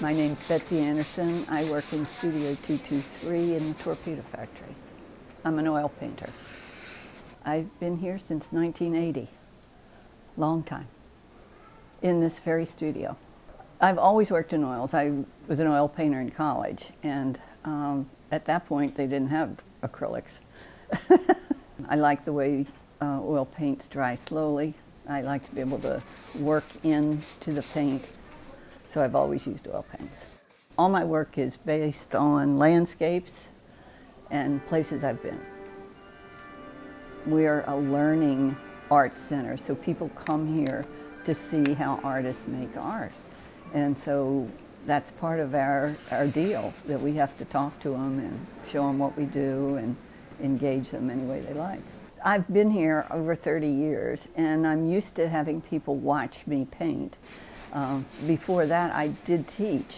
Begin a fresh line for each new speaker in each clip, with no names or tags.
My name's Betsy Anderson. I work in Studio 223 in the Torpedo Factory. I'm an oil painter. I've been here since 1980, long time, in this very studio. I've always worked in oils. I was an oil painter in college, and um, at that point they didn't have acrylics. I like the way uh, oil paints dry slowly. I like to be able to work into the paint so I've always used oil paints. All my work is based on landscapes and places I've been. We're a learning art center, so people come here to see how artists make art. And so that's part of our, our deal, that we have to talk to them and show them what we do and engage them any way they like. I've been here over 30 years, and I'm used to having people watch me paint. Um, before that, I did teach,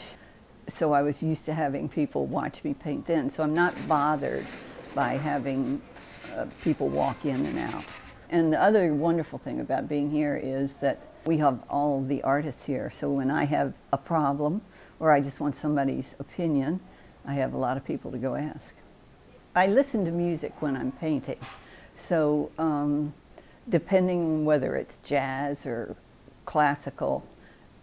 so I was used to having people watch me paint then. So I'm not bothered by having uh, people walk in and out. And the other wonderful thing about being here is that we have all the artists here. So when I have a problem or I just want somebody's opinion, I have a lot of people to go ask. I listen to music when I'm painting. So um, depending on whether it's jazz or classical,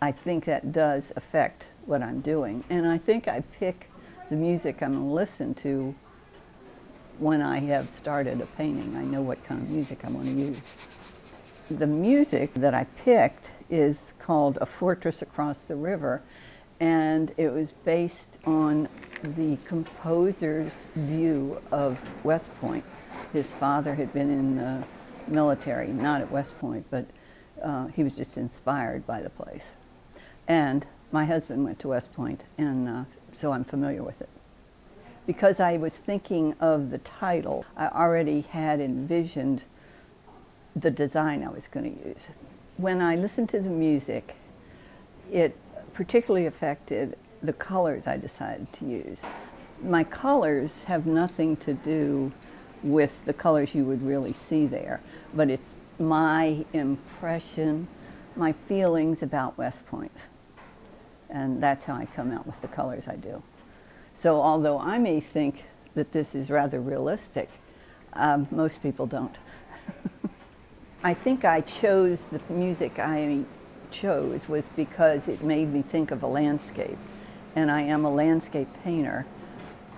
I think that does affect what I'm doing. And I think I pick the music I'm going to listen to when I have started a painting. I know what kind of music I want to use. The music that I picked is called A Fortress Across the River, and it was based on the composer's view of West Point. His father had been in the military, not at West Point, but uh, he was just inspired by the place. And my husband went to West Point, and uh, so I'm familiar with it. Because I was thinking of the title, I already had envisioned the design I was going to use. When I listened to the music, it particularly affected the colors I decided to use. My colors have nothing to do with the colors you would really see there, but it's my impression, my feelings about West Point and that's how I come out with the colors I do. So although I may think that this is rather realistic, um, most people don't. I think I chose the music I chose was because it made me think of a landscape. And I am a landscape painter,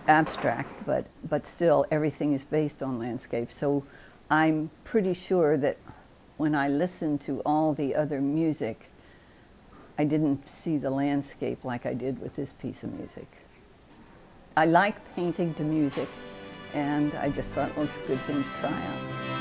abstract, but, but still everything is based on landscape. So I'm pretty sure that when I listen to all the other music, I didn't see the landscape like I did with this piece of music. I like painting to music, and I just thought it was a good thing to try out.